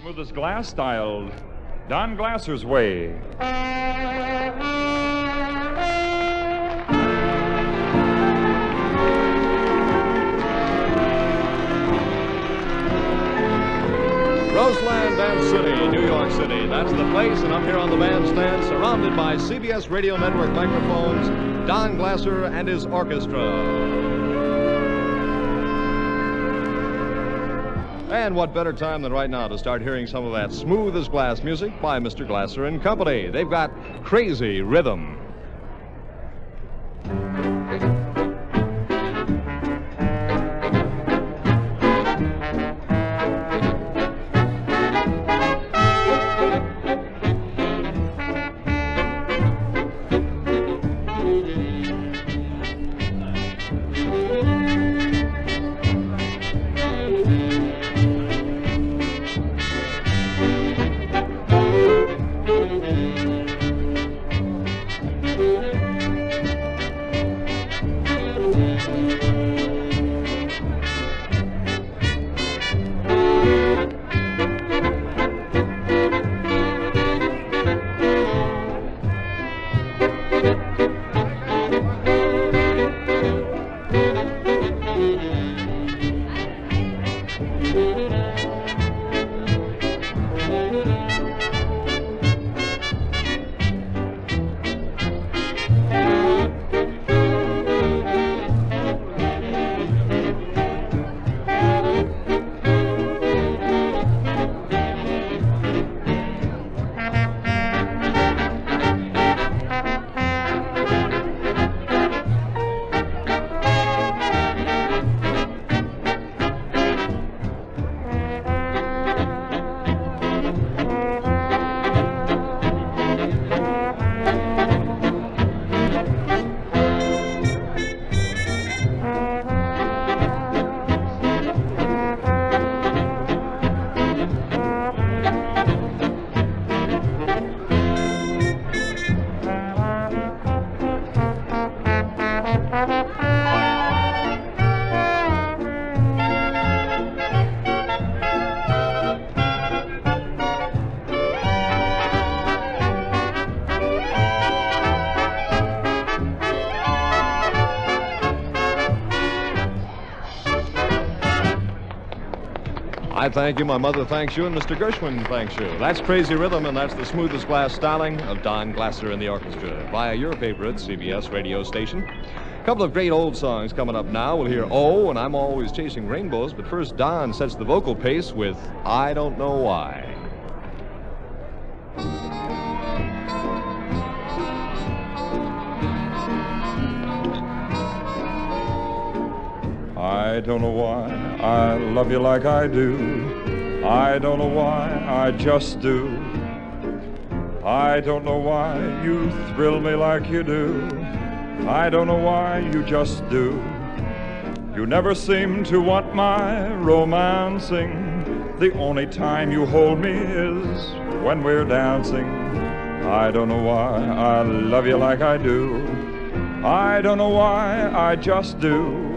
Smooth as glass styled Don Glasser's Way. Roseland Dance City, New York City. That's the place, and up here on the bandstand, surrounded by CBS Radio Network microphones, Don Glasser and his orchestra. And what better time than right now to start hearing some of that smooth as glass music by Mr. Glasser and Company. They've got crazy rhythm. I thank you, my mother thanks you, and Mr. Gershwin thanks you. That's Crazy Rhythm, and that's the smoothest glass styling of Don Glasser and the orchestra via your favorite CBS radio station. A couple of great old songs coming up now. We'll hear Oh, and I'm Always Chasing Rainbows, but first, Don sets the vocal pace with I Don't Know Why. I don't know why I love you like I do. I don't know why I just do. I don't know why you thrill me like you do. I don't know why you just do. You never seem to want my romancing. The only time you hold me is when we're dancing. I don't know why I love you like I do. I don't know why I just do.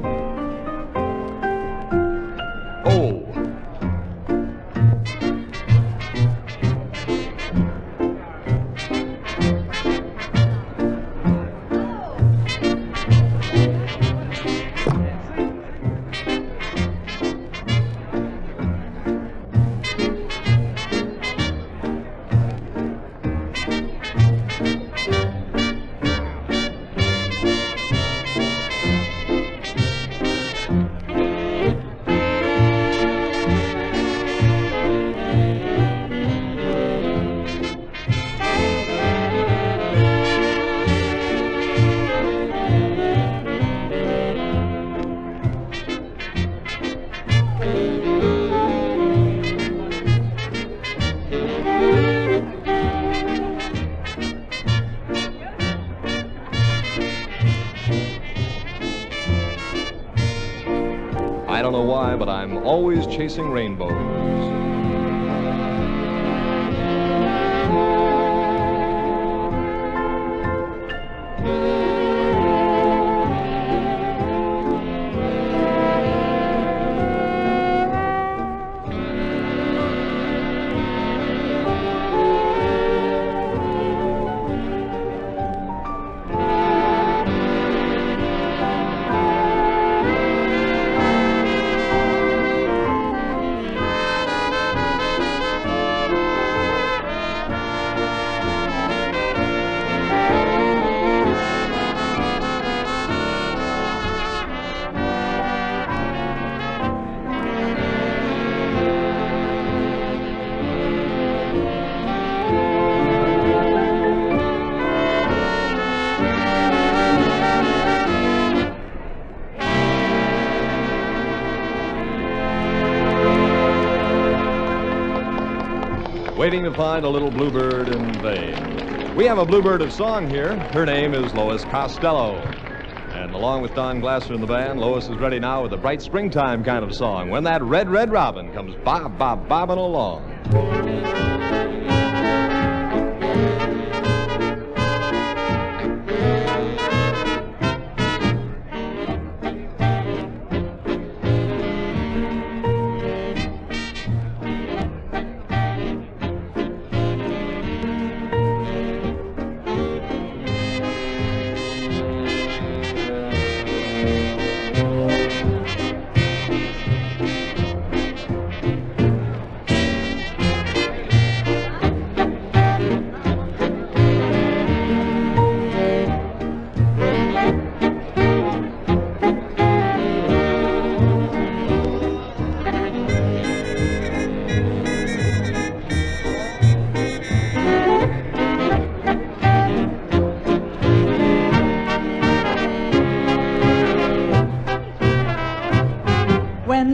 Chasing rainbows. Waiting to find a little bluebird in vain. We have a bluebird of song here. Her name is Lois Costello. And along with Don Glasser in the band, Lois is ready now with a bright springtime kind of song when that red, red robin comes bob, bob, bobbing along.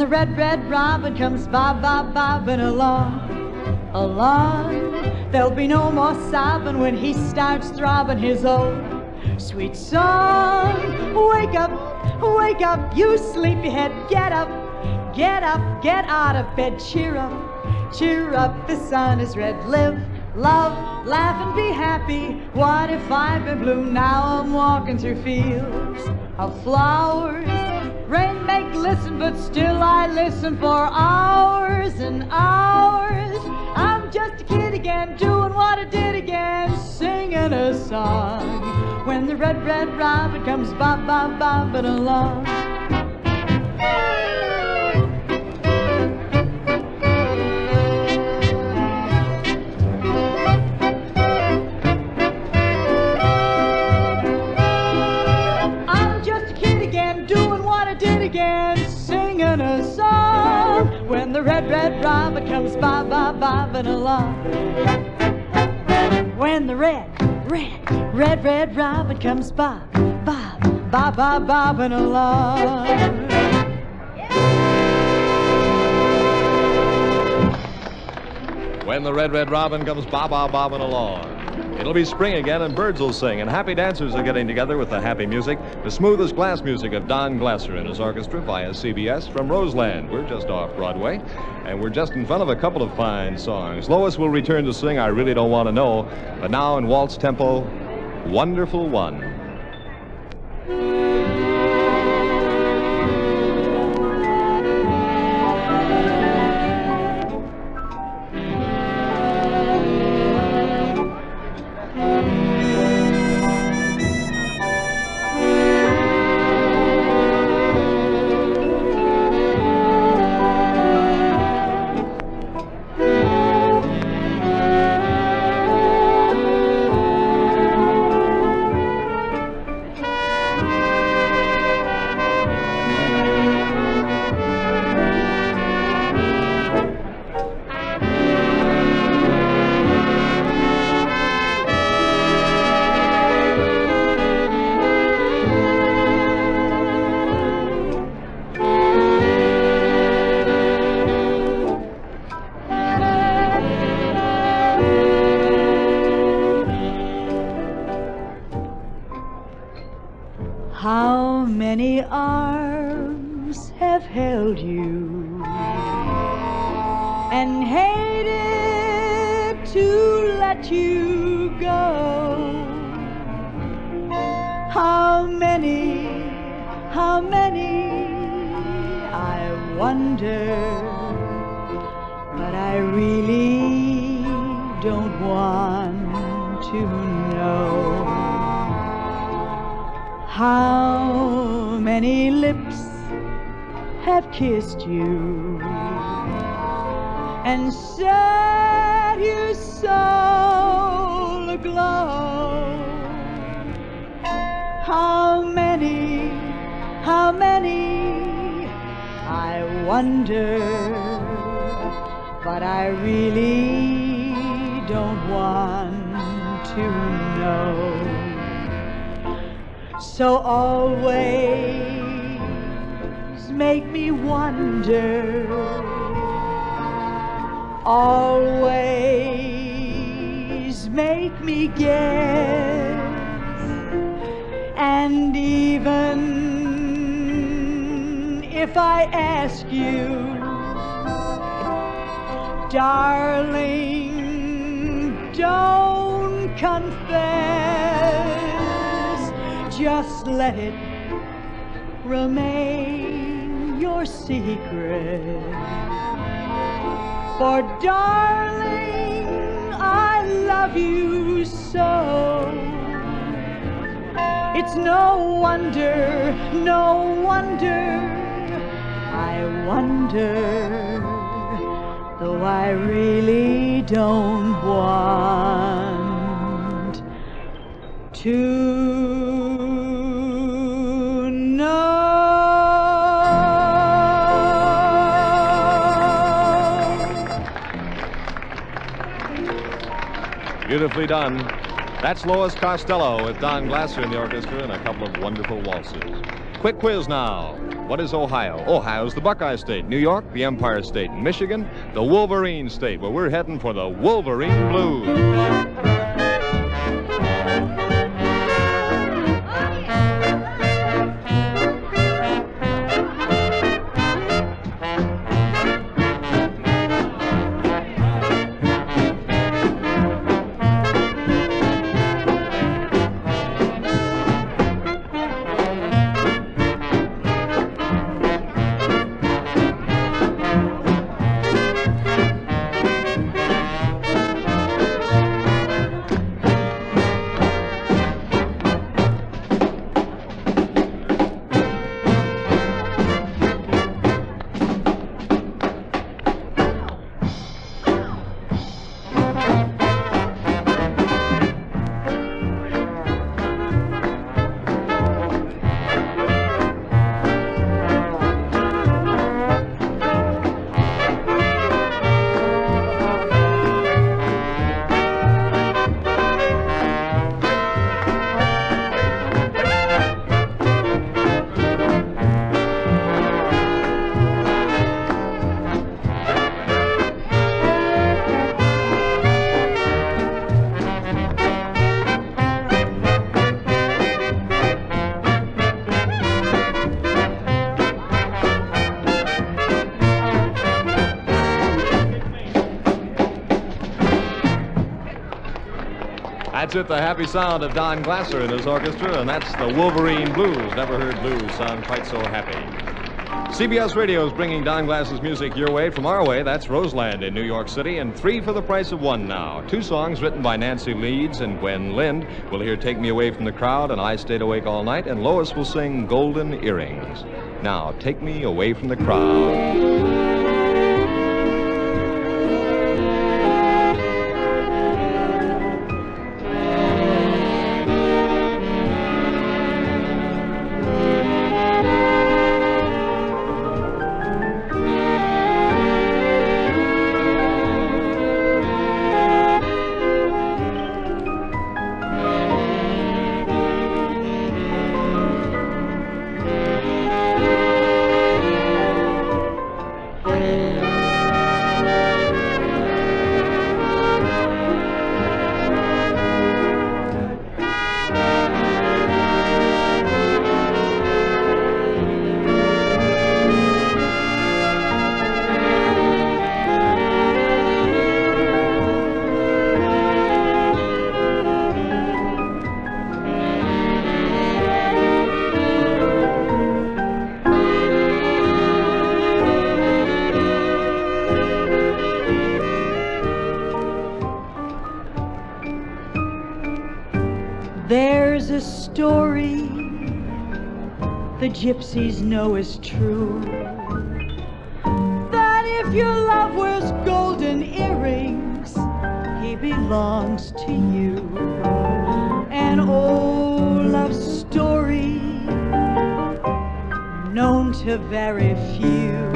Red, red robin comes bob, bob, bobbing along, along, there'll be no more sobbing when he starts throbbing his old sweet song. Wake up, wake up, you sleepyhead, get up, get up, get out of bed, cheer up, cheer up, the sun is red, live, love, laugh and be happy. What if I've been blue? Now I'm walking through fields of flowers. Rain may glisten, but still I listen for hours and hours. I'm just a kid again, doing what I did again, singing a song. When the red, red robin comes bob, bob, bobbing along. Again, singing a song. When the red, red robin comes bob, bob, bobbing along. When the red, red, red, red robin comes bob, bob, bob, bob, bobbing along. When the red, red robin comes bob, bob, bobbing along. It'll be spring again and birds will sing and happy dancers are getting together with the happy music, the smoothest glass music of Don Glasser and his orchestra via CBS from Roseland. We're just off Broadway and we're just in front of a couple of fine songs. Lois will return to sing I Really Don't Want to Know, but now in waltz tempo, Wonderful One. Many arms have held you and hated to let you go? How many, how many, I wonder, but I really don't want to know. How many lips have kissed you and set your soul aglow? How many, how many, I wonder, but I really don't want to know. So always make me wonder always make me guess. And even if I ask you, darling, don't confess, just let it remain your secret. For darling, I love you so. It's no wonder, no wonder, I wonder, though I really don't want to Beautifully done. That's Lois Costello with Don Glasser in the orchestra and a couple of wonderful waltzes. Quick quiz now. What is Ohio? Ohio's the Buckeye State. New York, the Empire State. Michigan, the Wolverine State, where we're heading for the Wolverine Blues. That's it, the happy sound of Don Glasser and his orchestra, and that's the Wolverine Blues. Never heard blues sound quite so happy. CBS Radio is bringing Don Glasser's music your way from our way. That's Roseland in New York City, and three for the price of one now. Two songs written by Nancy Leeds and Gwen Lind. We'll hear Take Me Away from the Crowd and I Stayed Awake All Night, and Lois will sing Golden Earrings. Now, Take Me Away from the Crowd. Gypsies know is true. That if your love wears golden earrings, he belongs to you. An old love story known to very few.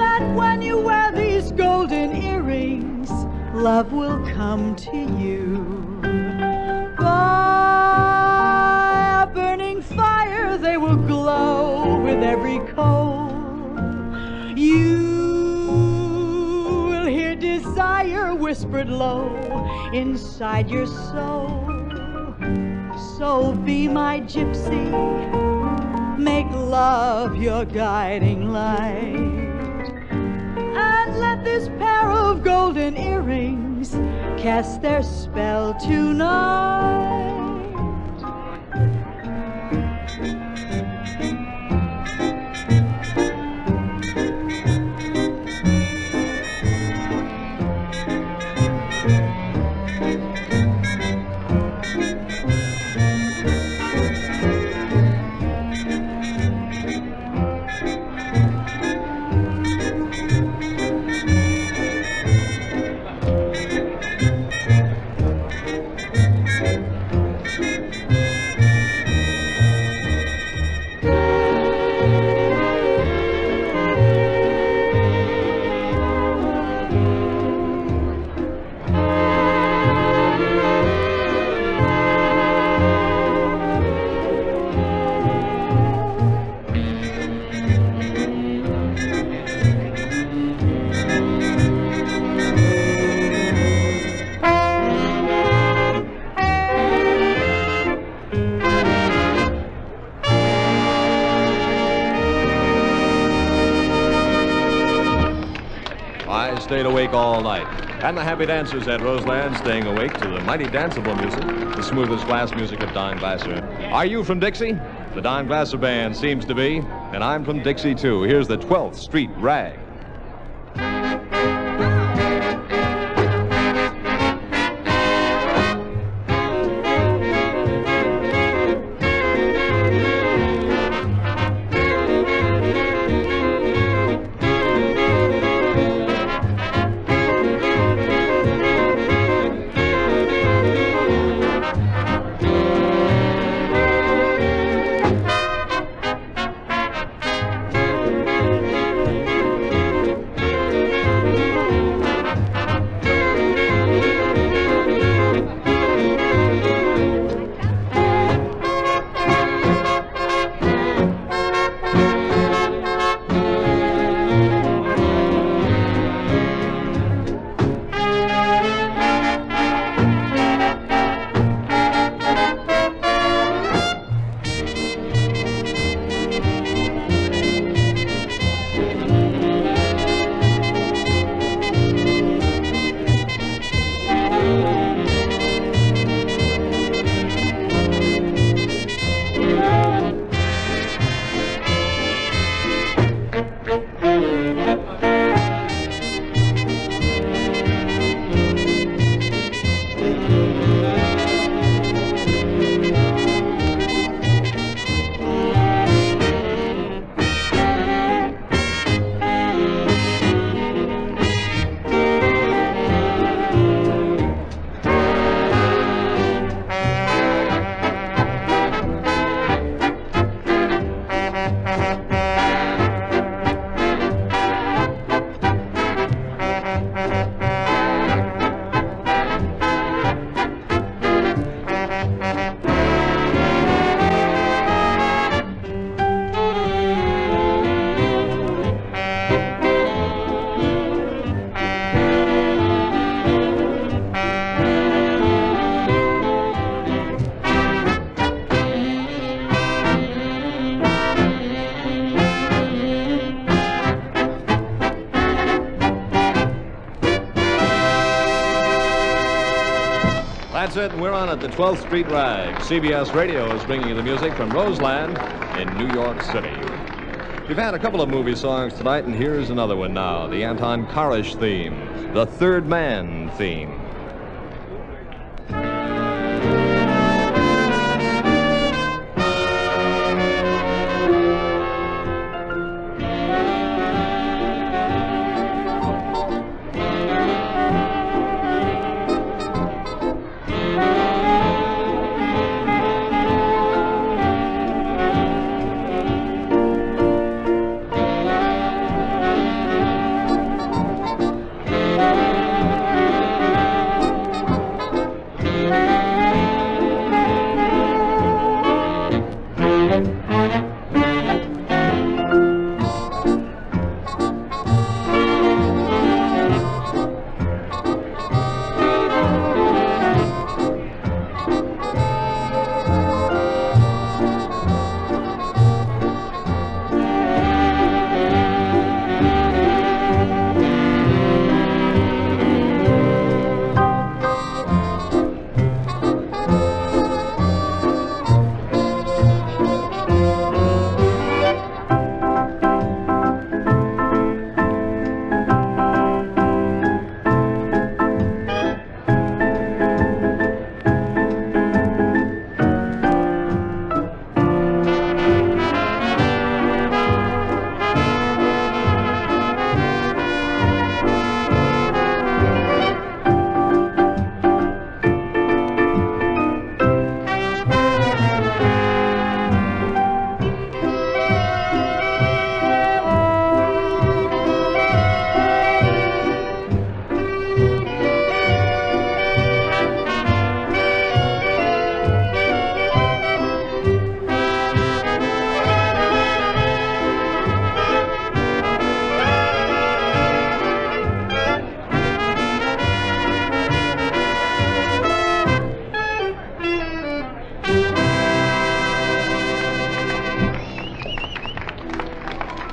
That when you wear these golden earrings, love will come to you. Every coal. You will hear desire whispered low inside your soul. So be my gypsy, make love your guiding light. And let this pair of golden earrings cast their spell tonight. And the happy dancers at Roseland staying awake to the mighty danceable music, the smoothest glass music of Don Glasser. Are you from Dixie? The Don Glasser Band seems to be, and I'm from Dixie too. Here's the 12th Street Rag. The 12th Street Rag. CBS Radio is bringing you the music from Roseland in New York City. We've had a couple of movie songs tonight, and here's another one now the Anton Karas theme, the Third Man theme.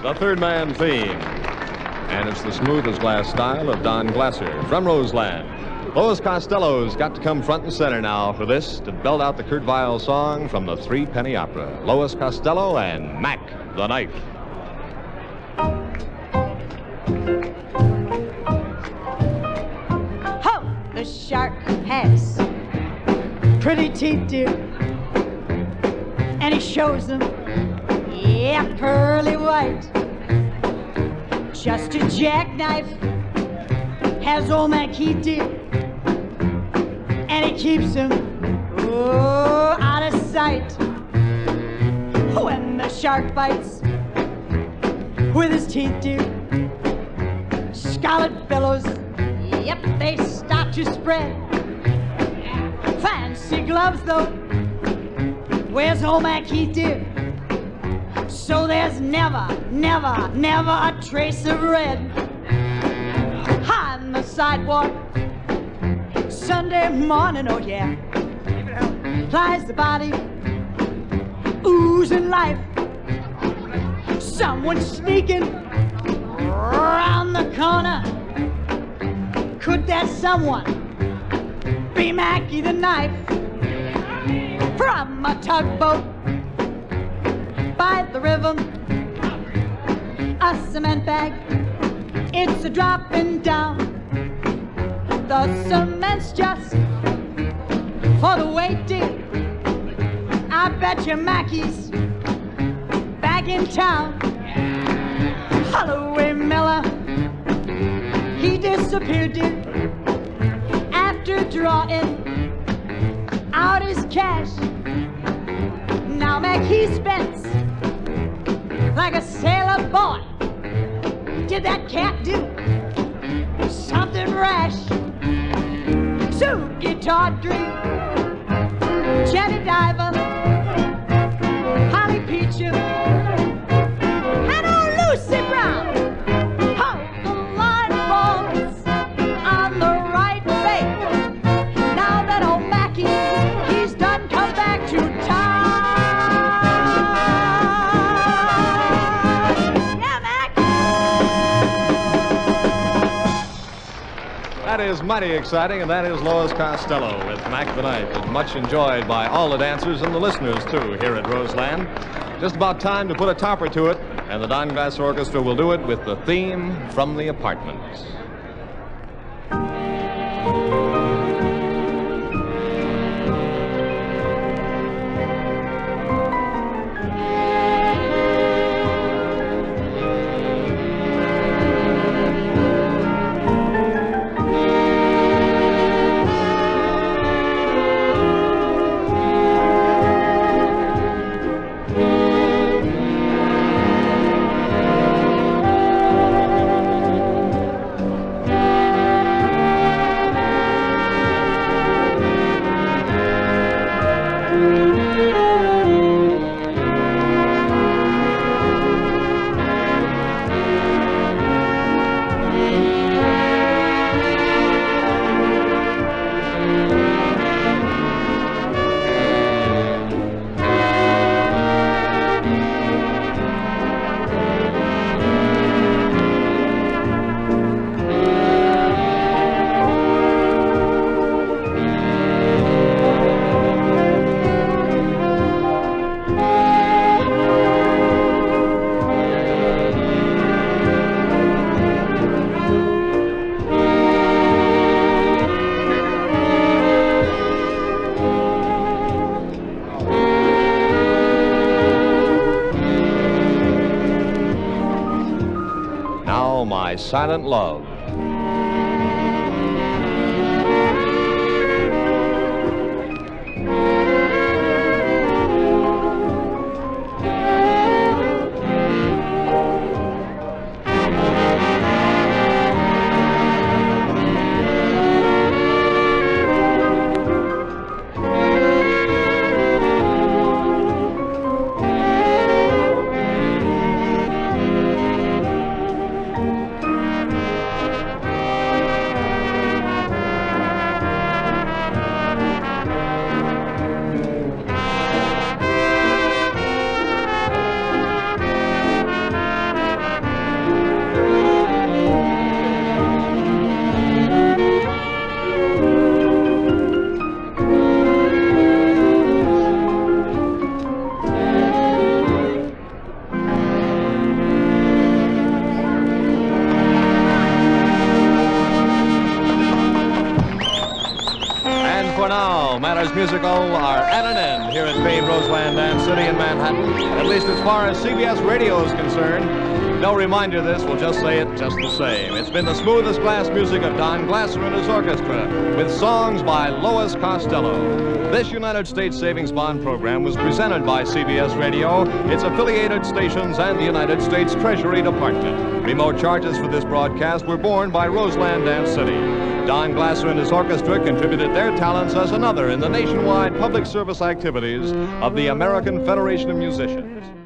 The Third Man theme. And it's the smooth as glass style of Don Glasser from Roseland. Lois Costello's got to come front and center now for this to belt out the Kurt Weill song from the Three Penny Opera. Lois Costello and Mack the Knife. Ho! The shark has pretty teeth, dear. And he shows them, yeah, pearly white. Just a jackknife has old MacHeath, dear. And he keeps him, oh, out of sight. When the shark bites with his teeth, dear, scarlet billows, yep, they start to spread. Fancy gloves, though, where's old MacHeath, dear? So there's never, never, never a trace of red. On the sidewalk, Sunday morning, oh yeah, lies the body, oozing life. Someone sneaking around the corner. Could that someone be Mackie the knife from a tugboat by the river? A cement bag, it's a dropping down. The cement's just for the dear. I bet you Mackie's back in town. Holloway Miller, he disappeared, dear, after drawing out his cash. Now Mackie spends like a sailor boy. Did that cat do something rash? So guitar dream, Jenny Diver, That is mighty exciting, and that is Lois Costello with Mack the Knife. And much enjoyed by all the dancers and the listeners, too, here at Roseland. Just about time to put a topper to it, and the Don Glasser Orchestra will do it with the theme from the apartments. My silent love. Musical are at an end here at famed Roseland Dance City in Manhattan, at least as far as CBS radio is concerned. No reminder this, we'll just say it just the same. It's been the smoothest glass music of Don Glasser and his orchestra, with songs by Lois Costello. This United States Savings Bond program was presented by CBS Radio, its affiliated stations, and the United States Treasury Department. Remote charges for this broadcast were borne by Roseland Dance City. Don Glasser and his orchestra contributed their talents as another in the nationwide public service activities of the American Federation of Musicians.